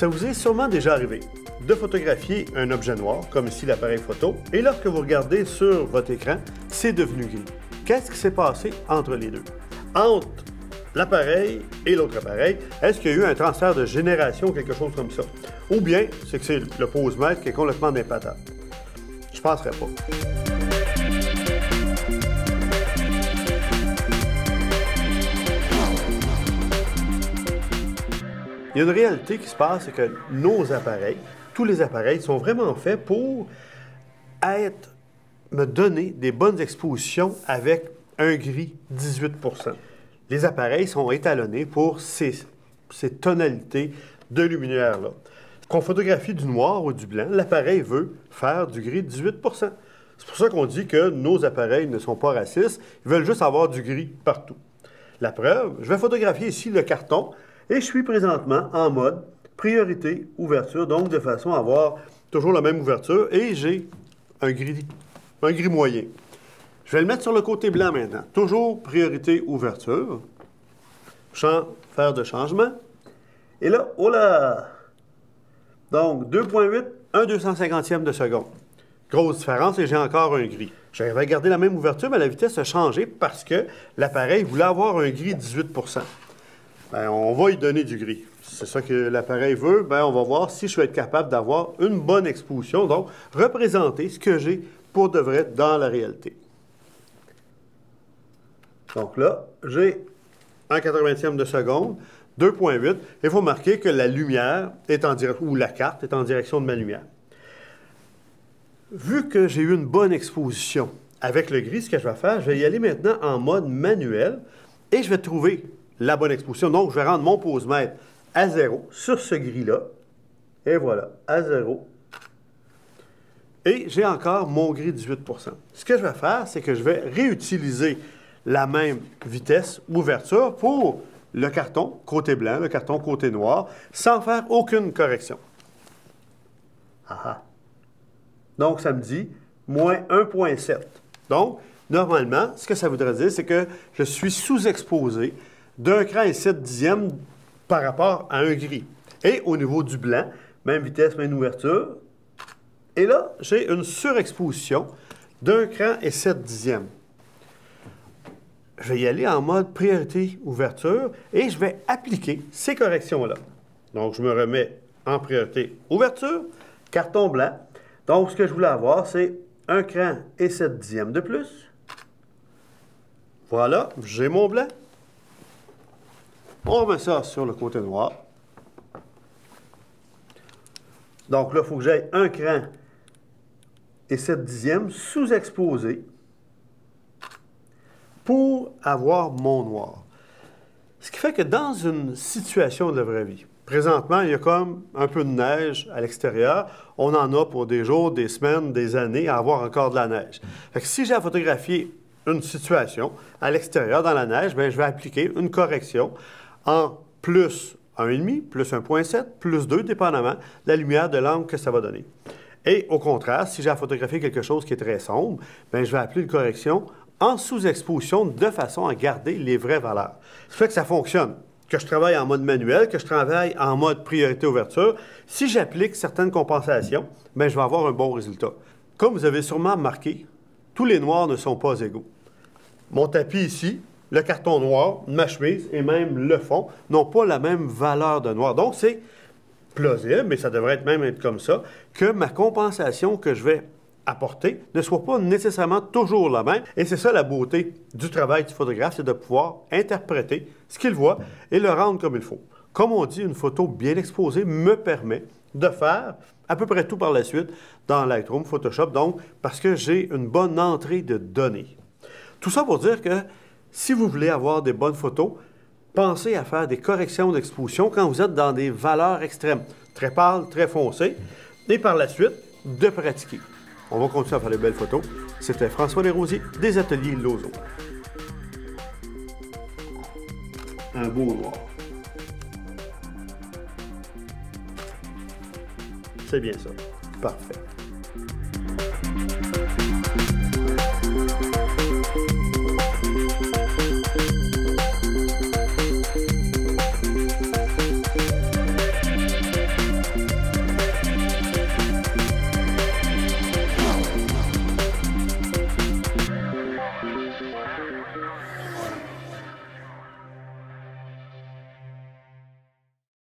Ça vous est sûrement déjà arrivé de photographier un objet noir, comme ici l'appareil photo, et lorsque vous regardez sur votre écran, c'est devenu gris. Qu'est-ce qui s'est passé entre les deux? Entre l'appareil et l'autre appareil, est-ce qu'il y a eu un transfert de génération quelque chose comme ça? Ou bien c'est que c'est le pose-mètre qui est complètement impatable? Je ne penserais pas. Il y a une réalité qui se passe, c'est que nos appareils, tous les appareils, sont vraiment faits pour me donner des bonnes expositions avec un gris 18% Les appareils sont étalonnés pour ces, ces tonalités de lumière-là. Qu'on photographie du noir ou du blanc, l'appareil veut faire du gris 18% C'est pour ça qu'on dit que nos appareils ne sont pas racistes, ils veulent juste avoir du gris partout. La preuve, je vais photographier ici le carton et je suis présentement en mode priorité ouverture, donc de façon à avoir toujours la même ouverture et j'ai un gris, moyen. Je vais le mettre sur le côté blanc maintenant. Toujours priorité ouverture. Champ, faire de changement. Et là, oh là! Donc, 2.8, 1 250e de seconde. Grosse différence et j'ai encore un gris. J'avais gardé la même ouverture, mais la vitesse a changé parce que l'appareil voulait avoir un gris 18 Bien, on va y donner du gris. C'est ça que l'appareil veut. Bien, on va voir si je vais être capable d'avoir une bonne exposition, donc représenter ce que j'ai pour de vrai dans la réalité. Donc là, j'ai un 80e de seconde, 2.8. Il faut marquer que la lumière est en ou la carte est en direction de ma lumière. Vu que j'ai eu une bonne exposition avec le gris, ce que je vais faire, je vais y aller maintenant en mode manuel et je vais trouver la bonne exposition. Donc, je vais rendre mon pose-mètre à zéro sur ce gris-là. Et voilà, à zéro. Et j'ai encore mon gris 18% Ce que je vais faire, c'est que je vais réutiliser la même vitesse ouverture pour le carton côté blanc, le carton côté noir, sans faire aucune correction. Ah, ah. Donc, ça me dit moins 1,7. Donc, normalement, ce que ça voudrait dire, c'est que je suis sous-exposé d'un cran et 7 dixièmes par rapport à un gris. Et au niveau du blanc, même vitesse, même ouverture. Et là, j'ai une surexposition d'un cran et 7 dixièmes. Je vais y aller en mode priorité ouverture et je vais appliquer ces corrections-là. Donc, je me remets en priorité ouverture, carton blanc. Donc, ce que je voulais avoir, c'est un cran et 7 dixièmes de plus. Voilà, j'ai mon blanc. On remet ça sur le côté noir. Donc là, il faut que j'aille un cran et 7 dixièmes sous-exposé pour avoir mon noir. Ce qui fait que dans une situation de la vraie vie, présentement, il y a comme un peu de neige à l'extérieur. On en a pour des jours, des semaines, des années à avoir encore de la neige. Fait que si j'ai à photographier une situation à l'extérieur dans la neige, bien, je vais appliquer une correction en plus 1,5, plus 1,7, plus 2, dépendamment de la lumière de l'angle que ça va donner. Et au contraire, si j'ai à photographier quelque chose qui est très sombre, bien, je vais appeler une correction en sous-exposition de façon à garder les vraies valeurs. Ça fait que ça fonctionne. Que je travaille en mode manuel, que je travaille en mode priorité ouverture, si j'applique certaines compensations, bien, je vais avoir un bon résultat. Comme vous avez sûrement remarqué, tous les noirs ne sont pas égaux. Mon tapis ici, le carton noir, ma chemise et même le fond n'ont pas la même valeur de noir. Donc, c'est plausible, mais ça devrait même être comme ça, que ma compensation que je vais apporter ne soit pas nécessairement toujours la même. Et c'est ça la beauté du travail du photographe, c'est de pouvoir interpréter ce qu'il voit et le rendre comme il faut. Comme on dit, une photo bien exposée me permet de faire à peu près tout par la suite dans Lightroom, Photoshop, donc parce que j'ai une bonne entrée de données. Tout ça pour dire que si vous voulez avoir des bonnes photos, pensez à faire des corrections d'exposition quand vous êtes dans des valeurs extrêmes, très pâles, très foncées, et par la suite, de pratiquer. On va continuer à faire des belles photos. C'était François Desrosiers des Ateliers Lozo. Un beau noir. C'est bien ça. Parfait.